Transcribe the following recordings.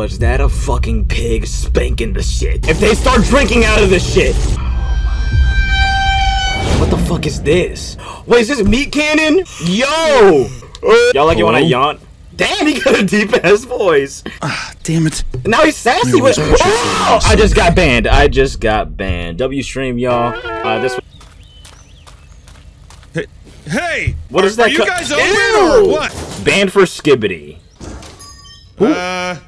Was that a fucking pig spanking the shit? If they start drinking out of this shit. What the fuck is this? Wait, is this Meat Canyon? Yo! Y'all like it when I yawn? Damn, he got a deep ass voice. Ah, damn it. Now he's sassy You with. always push it for Oh. I just got banned. I just got banned. W stream, y'all. Uh, this. Hey! What are, is that? Are you guys open Ew! or what? Banned for skibidi. Uh,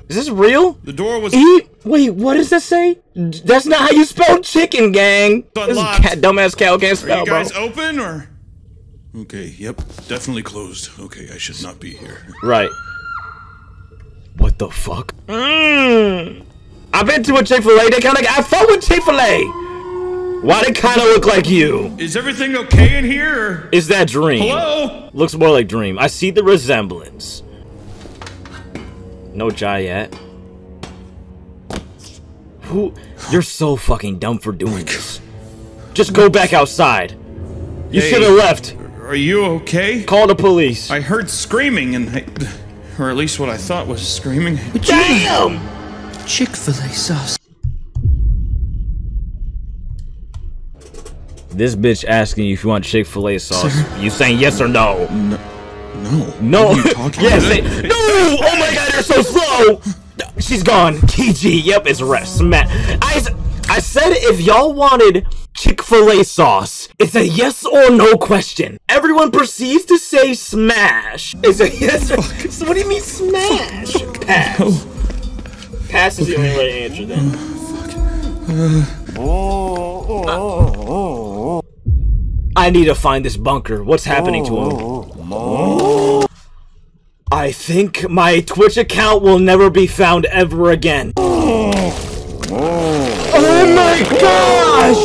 Is this real? the door was. E- Wait, what does that say? That's not how you spell chicken, gang. This cat, dumbass cow can't Are spell, you guys bro. open or? Okay. Yep. Definitely closed. Okay, I should not be here. Right. What the fuck? Mmm. I've been to a Chick Fil A. They kind of. I fuck with Chick Fil A. Why they kind of look like you? Is everything okay in here? Is that Dream? Hello? Looks more like Dream. I see the resemblance. No Jayat. Who? You're so fucking dumb for doing this. Just go back outside. You Hey. should have left. Are you okay? Call the police. I heard screaming and I, or at least what I thought was screaming. Damn! Chick-fil-A sauce. This bitch asking you if you want Chick Fil A sauce. You saying yes or no? No. No. What are you talking yes. No. Oh my God, you're so slow. She's gone. KG. Yep, it's rest. Matt. I, I said if y'all wanted Chick Fil A sauce, it's a yes or no question. Everyone proceeds to say smash. It's a yes or. So what do you mean smash? Pass. Pass is the only right answer then. Uh, fuck. Uh. Oh, oh, oh, oh I need to find this bunker. What's happening to him? I think my Twitch account will never be found ever again. Oh my gosh!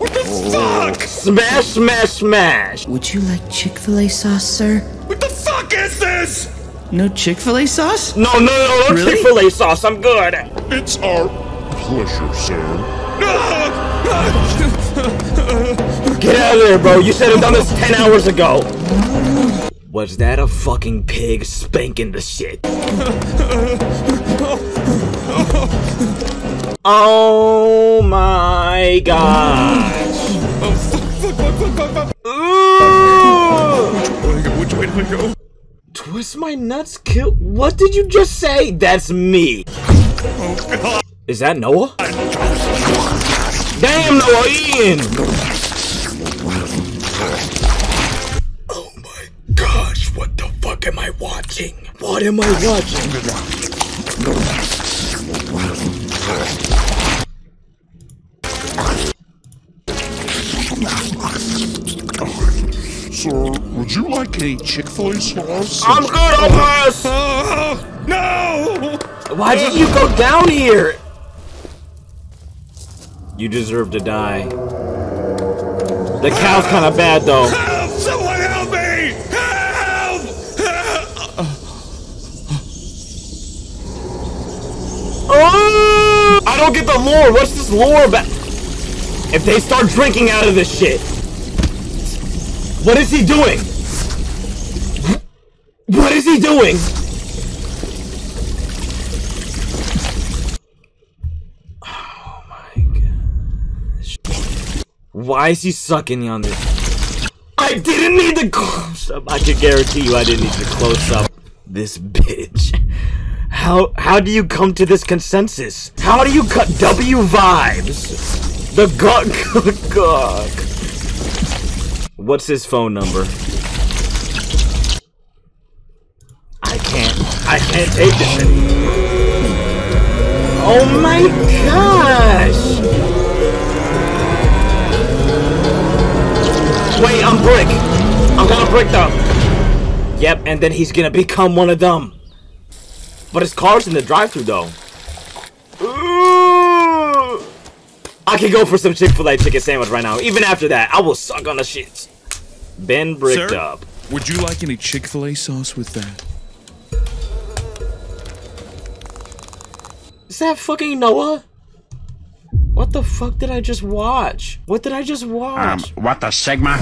What the fuck? Smash, smash, smash! Would you like Chick-fil-A sauce, sir? What the fuck is this? No Chick-fil-A sauce? No, no, no, no Really? Chick-fil-A sauce. I'm good. It's our pleasure, sir. Get out of there, bro. You should have done this 10 hours ago. Was that a fucking pig spanking the shit? Oh my gosh. Oh? Twist my nuts, kill. What did you just say? That's me. Oh, God. Is that Noah? Damn, Noah, Ian! Fuck am I watching? What am I watching? Sir, would you like a Chick-fil-A sauce? I'm good, I'll pass! Oh, no! Why did you go down here? You deserve to die. The cow's kind of bad, though. Oh! Get the lore. What's this lore about? If they start drinking out of this shit, what is he doing? What is he doing? Oh my gosh. Why is he sucking on this? I didn't need the close up. I can guarantee you I didn't need the close up. This bitch. How how do you come to this consensus? How do you cut W vibes? The gawk gawk. What's his phone number? I can't I can't take this anymore. Oh my gosh! Wait, I'm brick. I'm gonna brick them. Yep, and then he's gonna become one of them. But his car's in the drive-thru though. Ooh. I could go for some Chick-fil-A chicken sandwich right now. Even after that, I will suck on the shit. Ben bricked Sir? up. Would you like any Chick fil A sauce with that? Is that fucking Noah? What the fuck did I just watch? What did I just um, watch? What the Sigma?